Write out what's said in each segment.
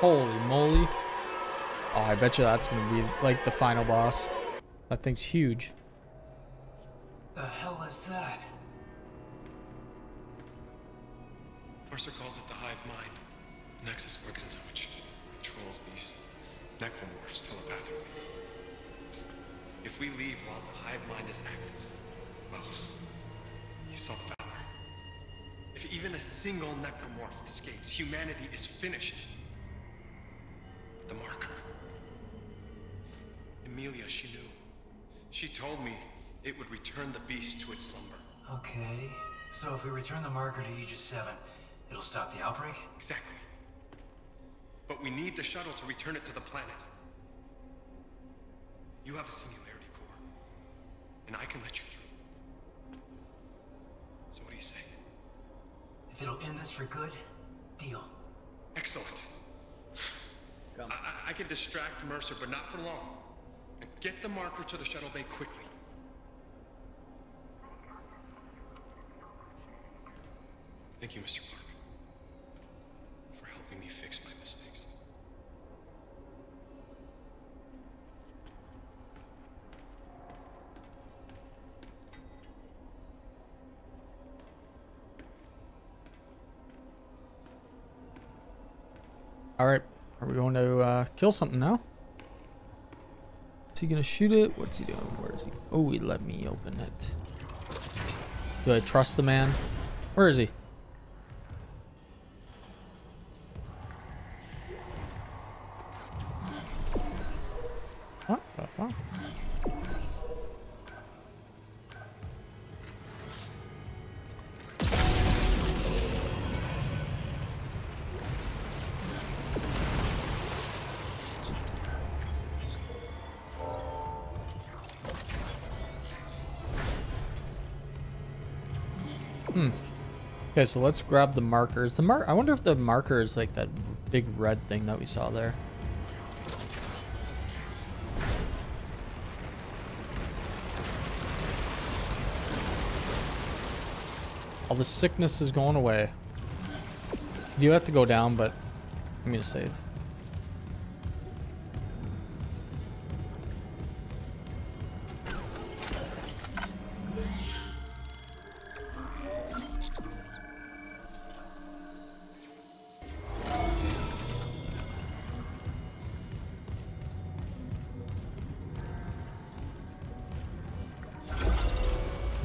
Holy moly. Oh, I bet you that's gonna be like the final boss. That thing's huge. The hell is that? Mercer calls it the hive mind, nexus organism which controls these necromorphs telepathically. If we leave while the hive mind is active, well, you saw the power. If even a single necromorph escapes, humanity is finished. The marker. Emilia, she knew. She told me it would return the beast to its slumber. Okay, so if we return the marker to Aegis 7, it'll stop the outbreak? Exactly. But we need the shuttle to return it to the planet. You have a singularity core, and I can let you through. So what do you say? If it'll end this for good, deal. Excellent. I, I, I can distract Mercer, but not for long. Get the marker to the shuttle bay quickly. Thank you, Mr. kill something now? Is he gonna shoot it? What's he doing? Where is he? Oh, he let me open it. Do I trust the man? Where is he? What the fuck? Okay, so let's grab the markers. The mark. I wonder if the marker is like that big red thing that we saw there. All the sickness is going away. You have to go down, but I'm gonna save.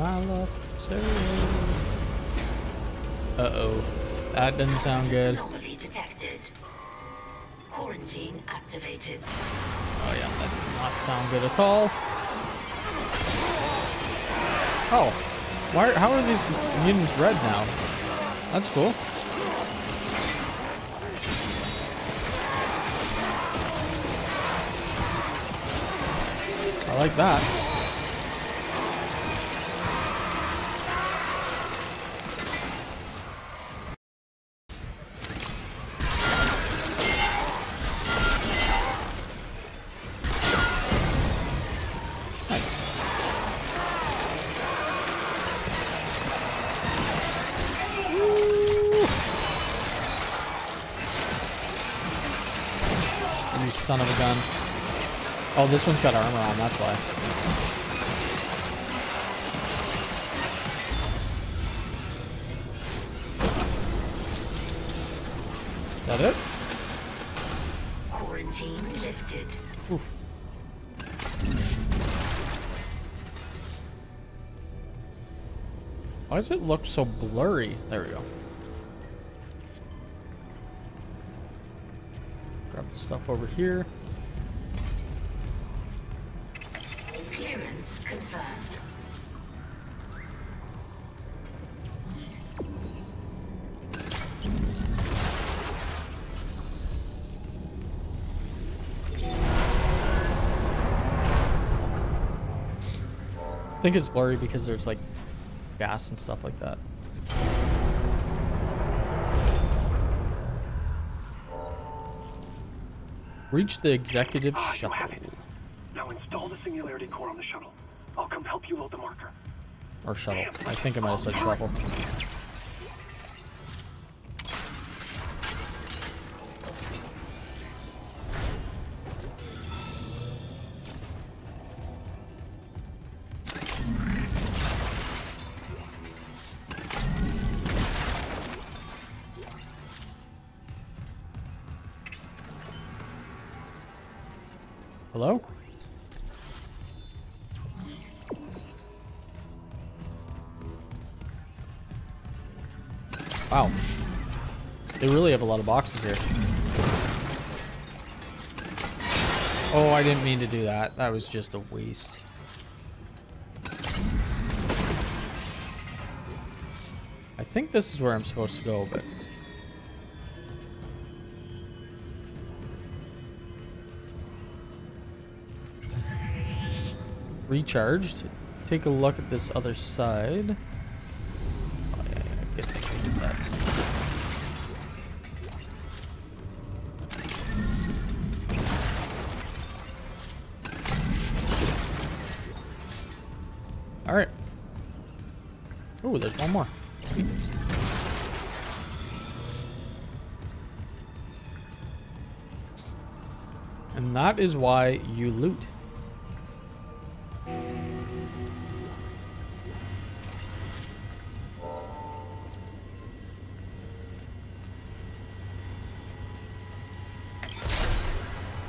My love, Uh oh, that doesn't sound good. Anomaly detected. Quarantine activated. Oh yeah, that did not sound good at all. Oh, why? How are these mutants red now? That's cool. I like that. Son of a gun. Oh, this one's got armor on, that's why. That it? Quarantine lifted. Why does it look so blurry? There we go. Stuff over here. Clearance confirmed. I think it's blurry because there's like gas and stuff like that. Reach the executive Ah, shuttle. Now install the singularity core on the shuttle. I'll come help you load the marker. Or shuttle. I think I might have said shuttle. Of boxes here. Oh, I didn't mean to do that. That was just a waste. I think this is where I'm supposed to go, but... Recharged. Take a look at this other side. Oh, yeah, yeah, Oh, there's one more. And that is why you loot.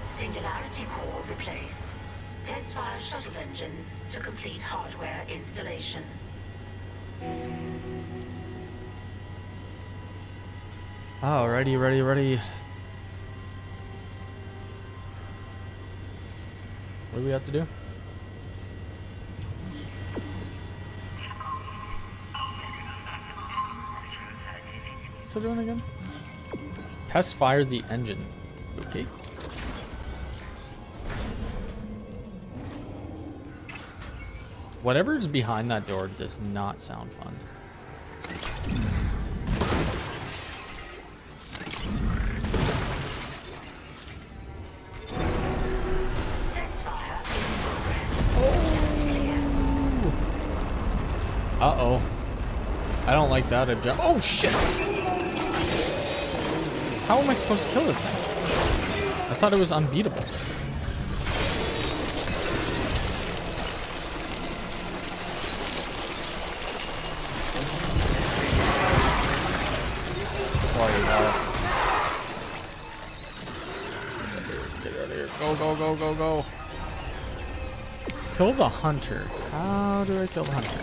Singularity core replaced. Test fire shuttle engines to complete hardware installation. Ready, ready, ready. What do we have to do? What's it doing again? Test fire the engine. Okay. Whatever is behind that door does not sound fun. Clear. Uh-oh. I don't like that object. Oh, shit! How am I supposed to kill this thing? I thought it was unbeatable. Go, go, go. Kill the hunter. How do I kill the hunter?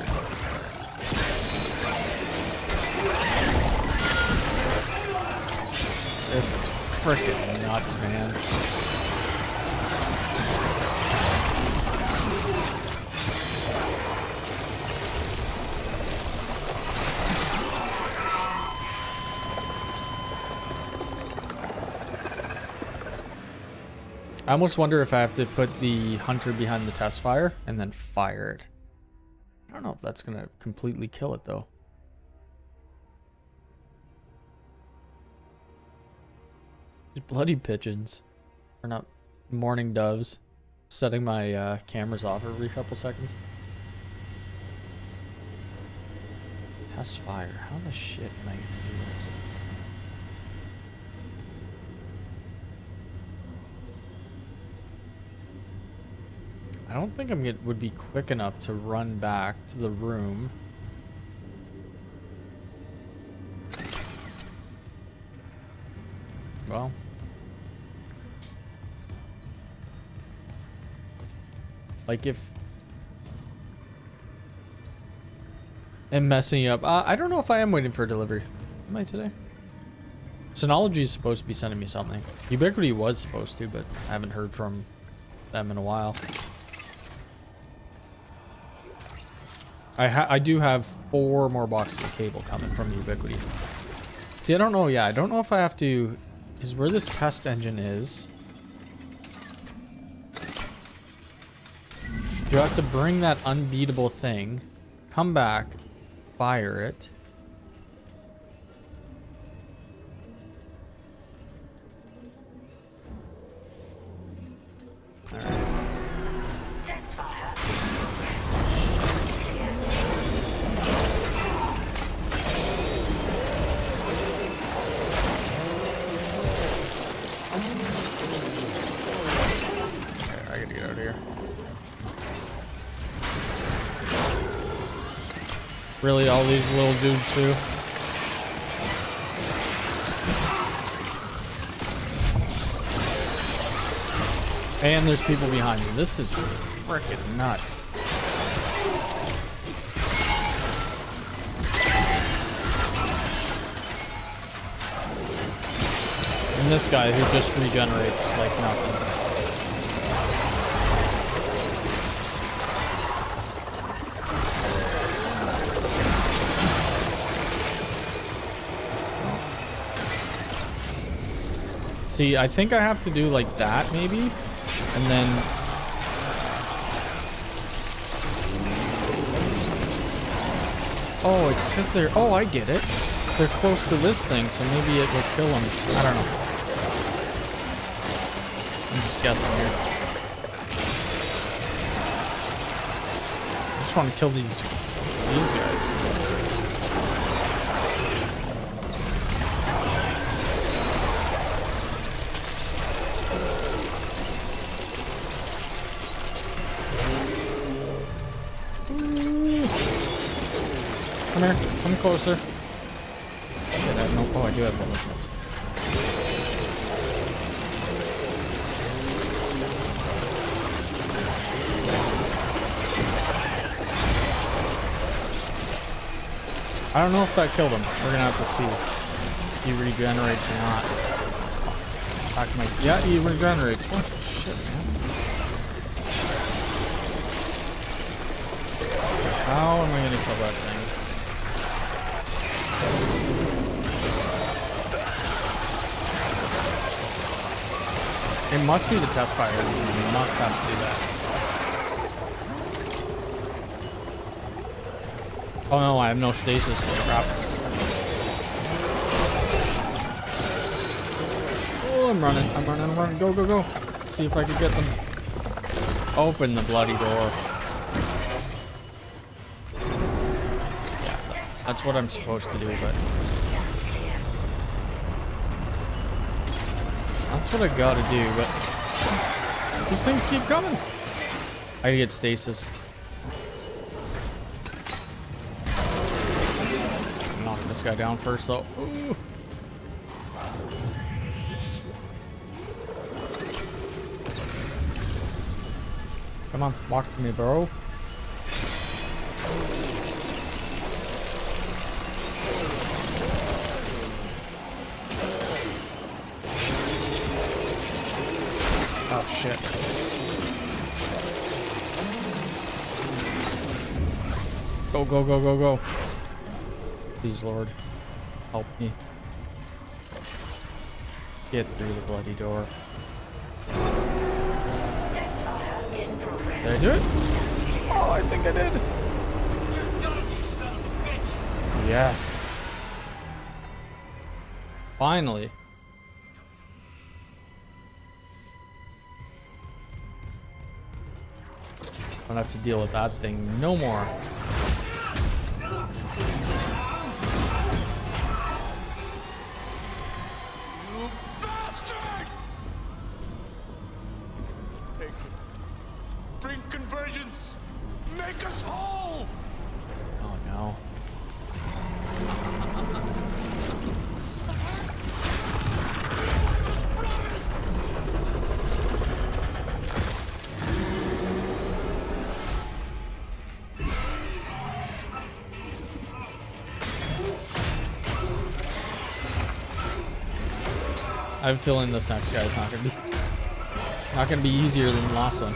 This is freaking nuts, man. I almost wonder if I have to put the hunter behind the test fire and then fire it. I don't know if that's gonna completely kill it though. These bloody pigeons. Or not morning doves. Setting my uh, cameras off every couple seconds. Test fire. How the shit am I gonna do this? I don't think I'm would be quick enough to run back to the room. Well. Like if I'm messing up. Uh, I don't know if I am waiting for a delivery. Am I today? Synology is supposed to be sending me something. Ubiquiti was supposed to, but I haven't heard from them in a while. I I do have four more boxes of cable coming from the Ubiquiti. See, I don't know. Yeah, I don't know if I have to, because where this test engine is, you have to bring that unbeatable thing, come back, fire it. All these little dudes too? And there's people behind me. This is freaking nuts. And this guy who just regenerates like nothing. See, I think I have to do like that maybe. And then Oh, it's because they're oh I get it. They're close to this thing, so maybe it will kill them. I don't know. I'm just guessing here. I just want to kill these these guys. Come here. Come closer. Shit, I have no. Oh, I do have bonus left. I don't know if that killed him. We're gonna have to see if he regenerates or not. Back my yeah, he regenerates. What the shit, man? How am I gonna kill that thing? It must be the test fire. You must have to do that. Oh no, I have no stasis. Crap. Oh, I'm running. I'm running. I'm running. Go, go, go. See if I can get them. Open the bloody door. That's what I'm supposed to do, but that's what I gotta do, but these things keep coming. I gotta get stasis. Knock this guy down first, though. Come on, walk me, bro. Shit. Go, go, go, go, go. Please, Lord. Help me. Get through the bloody door. Did I do it? Oh, I think I did. Yes. Finally. Don't have to deal with that thing no more. I have a feeling this next guy is not gonna be not gonna be easier than the last one.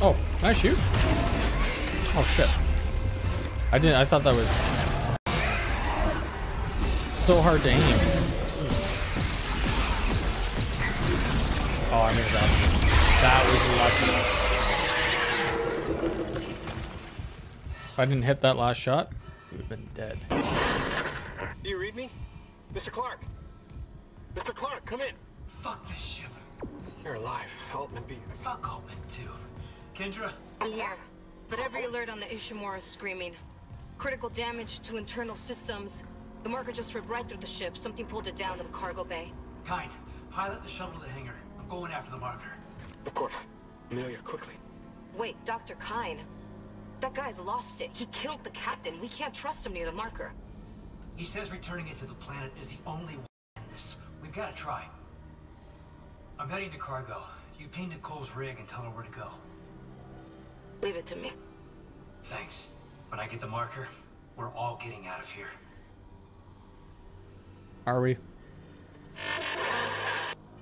Oh, nice shoot. Oh shit. I didn't I thought that was so hard to aim. Oh, I missed that. That was lucky. If I didn't hit that last shot, we would have been dead. Do you read me? Mr. Clarke? Mr. Clarke, come in. Fuck this ship. You're alive. Altman be. Fuck Altman too. Kendra, I'm here, but every alert on the Ishimura is screaming. Critical damage to internal systems. The marker just ripped right through the ship. Something pulled it down to the cargo bay. Kyne, pilot the shuttle to the hangar. I'm going after the marker. Of course. Amelia, quickly. Wait, Dr. Kyne. That guy's lost it. He killed the captain. We can't trust him near the marker. He says returning it to the planet is the only way in this. We've got to try. I'm heading to cargo. You ping Nicole's rig and tell her where to go. Leave it to me. Thanks. When I get the marker, we're all getting out of here. Are we?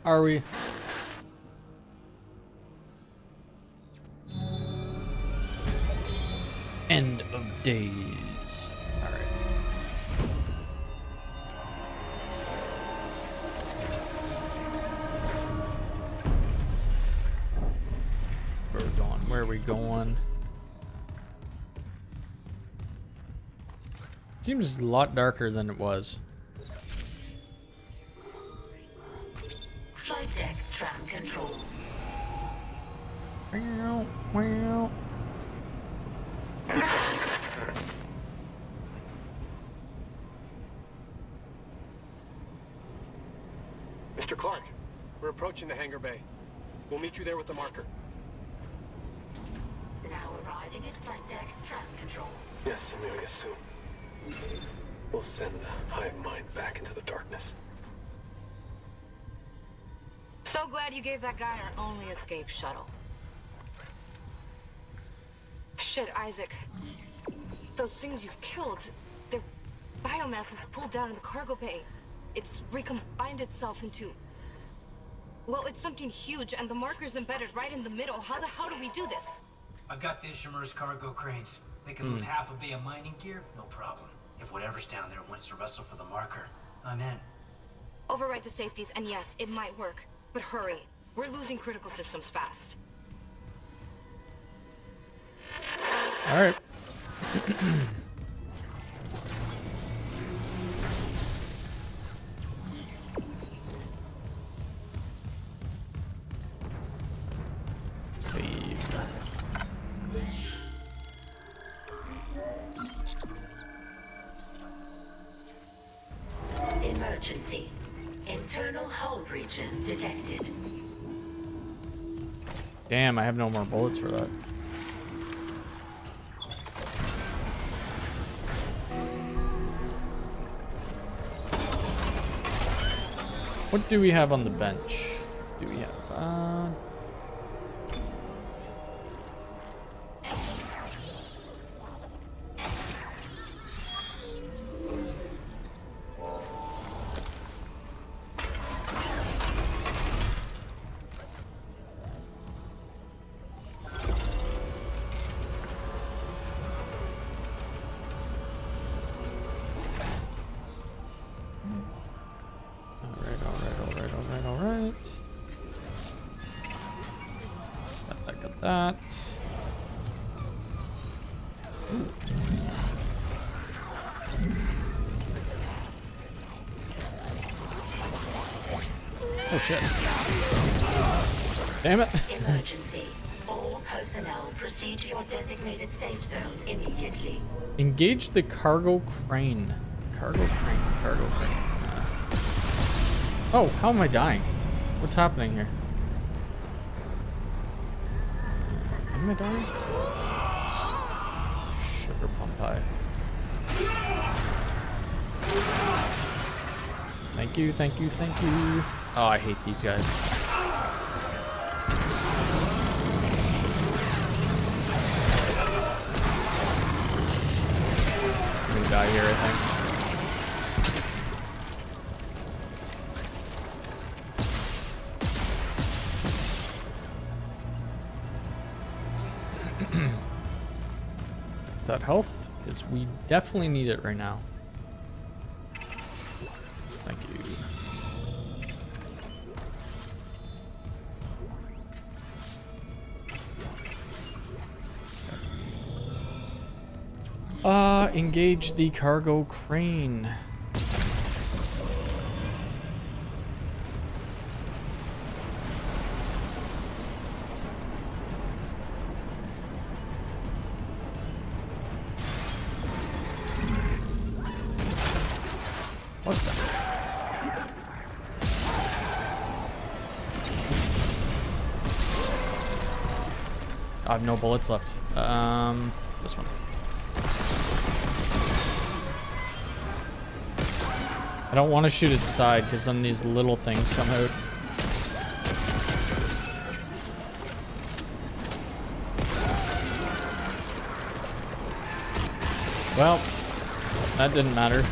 Are we? End of days. Alright. Where are we going? Where are we going? Seems a lot darker than it was. Flight deck tram control. Meow, meow. Mr. Clarke, we're approaching bay. We'll meet you there with the marker. Now arriving at flight deck tram control. Yes, Amelia, soon. We'll send the hive mind back into the darkness. So glad you gave that guy our only escape shuttle. Shit, Isaac. Those things you've killed, their biomass is pulled down in the cargo bay. It's recombined itself into... Well, it's something huge, and the marker's embedded right in the middle. How the hell do we do this? I've got the Ishimura's cargo cranes. They can move hmm. half a bay of mining gear, no problem. If whatever's down there wants to wrestle for the marker, I'm in. Override the safeties, and yes, it might work. But hurry. We're losing critical systems fast. Alright. Save. have no more bullets for that. What do we have on the bench? Do we have, uh... personnel proceed to your designated safe zone immediately. Engage the cargo crane. Cargo crane, cargo crane. Uh, Oh, how am I dying? What's happening here? Am I dying? Sugar plum pie. Thank you, thank you, thank you. Oh, I hate these guys. Here, I think. that health because we definitely need it right now. Uh, engage the cargo crane. What's that? I have no bullets left. Um, this one. I don't want to shoot its side because then these little things come out. Well, that didn't matter.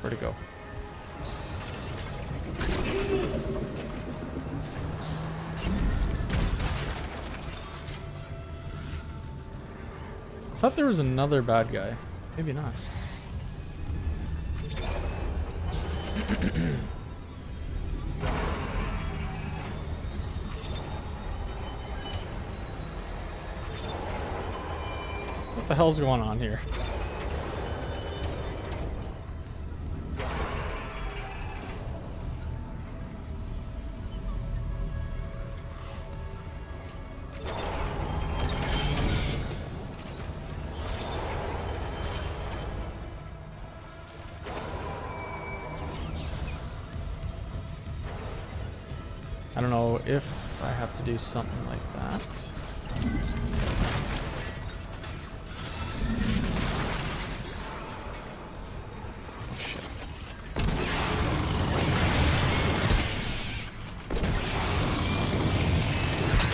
Where'd it go? Thought there was another bad guy. Maybe not. what the hell's going on here? I have to do something like that. Oh.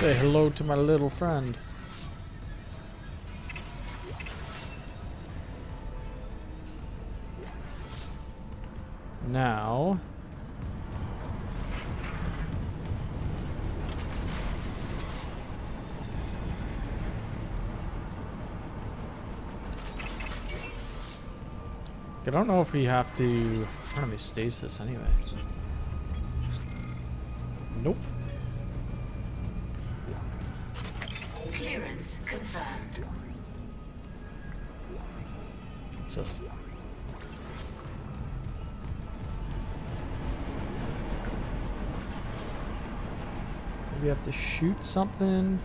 Say hello to my little friend. Don't know if we have to... I don't know stasis anyway. Nope. Clearance confirmed. What's this? Maybe we have to shoot something?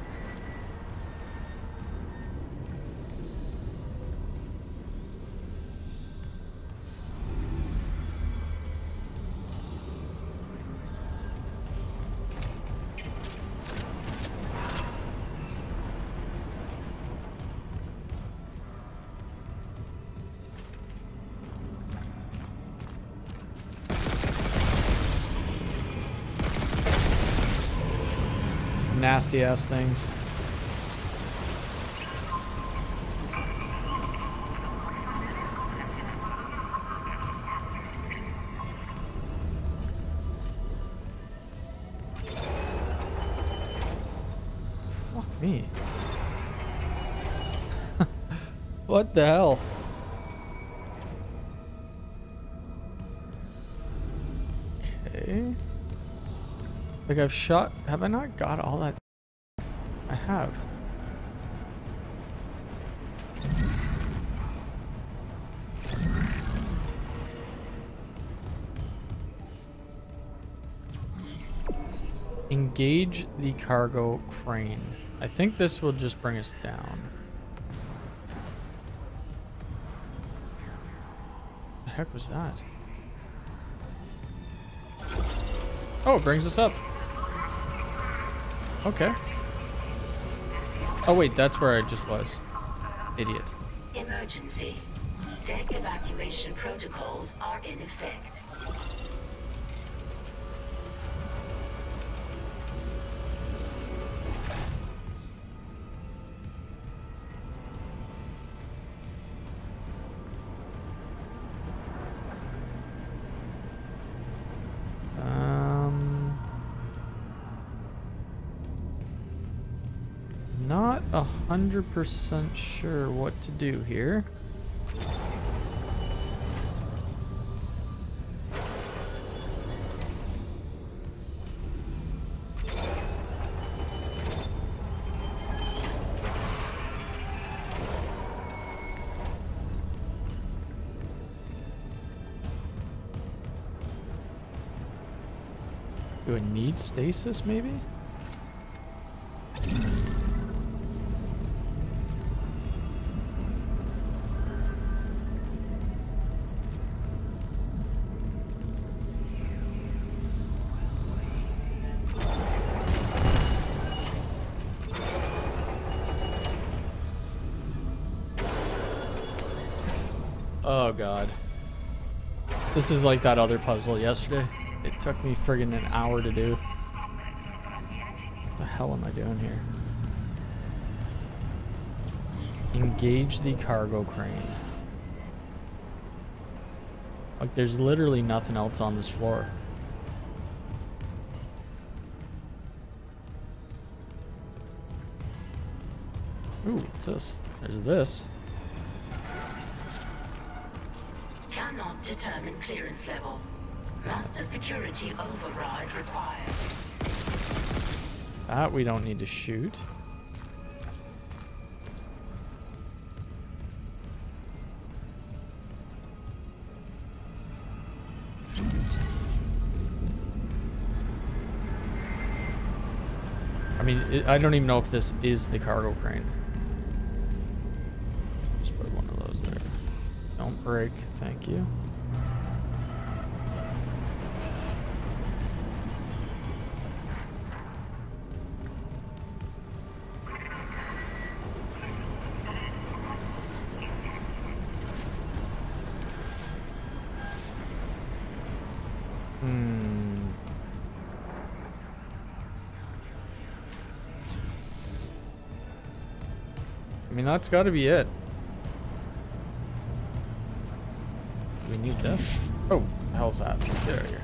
Nasty ass things. Fuck me. what the hell? Like I've shot, have I not got all that? Have. Engage the cargo crane. I think this will just bring us down. The heck was that? Oh, it brings us up. Okay. Oh wait, that's where I just was. Idiot. Emergency. Deck evacuation protocols are in effect. 100% sure what to do here. Do I need stasis, maybe? Oh god. This is like that other puzzle yesterday. It took me friggin' an hour to do. What the hell am I doing here? Engage the cargo crane. Like there's literally nothing else on this floor. Ooh, what's this? There's this. Determine clearance level. Master security override required. That we don't need to shoot. I mean, I don't even know if this is the cargo crane. Just put one of those there. Don't break, thank you. That's got to be it. Do we need this? Oh, the hell's that? Out here.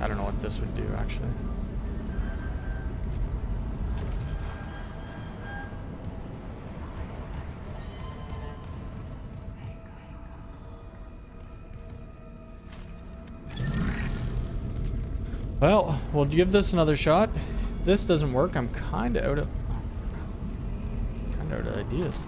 I don't know what this would do, actually. Well, we'll give this another shot. If this doesn't work, I'm kind of out of kind of out of ideas.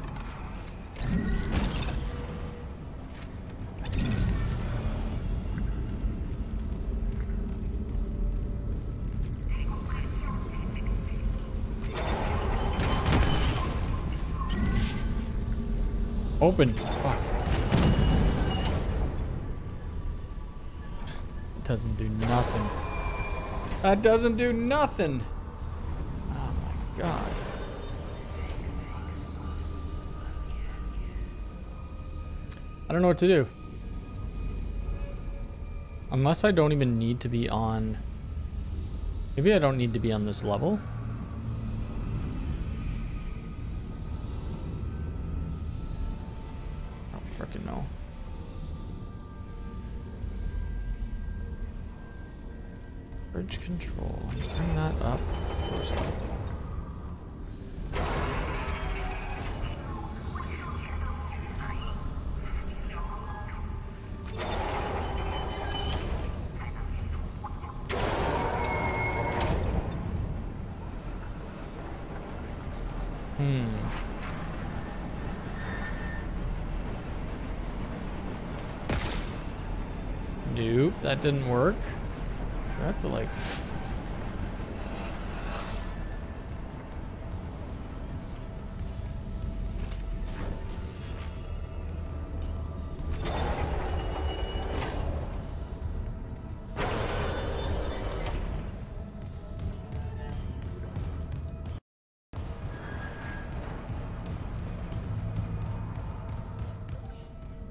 Open. Fuck. Doesn't do nothing. That doesn't do nothing. Oh my god. I don't know what to do. Unless I don't even need to be on... Maybe I don't need to be on this level. I don't freaking know. Bridge control. Bring that up. Didn't work. I have to like.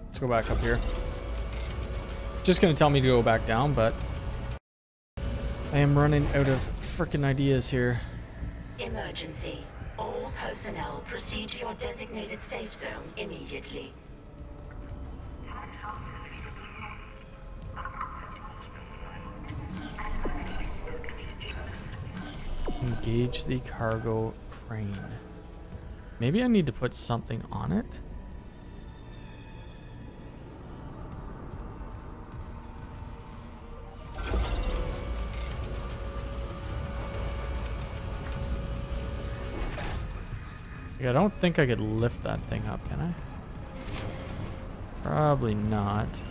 Let's go back up here. Just gonna tell me to go back down, but I am running out of freaking ideas here. Emergency. All personnel proceed to your designated safe zone immediately. Engage the cargo crane. Maybe I need to put something on it. Like, I don't think I could lift that thing up, can I? Probably not.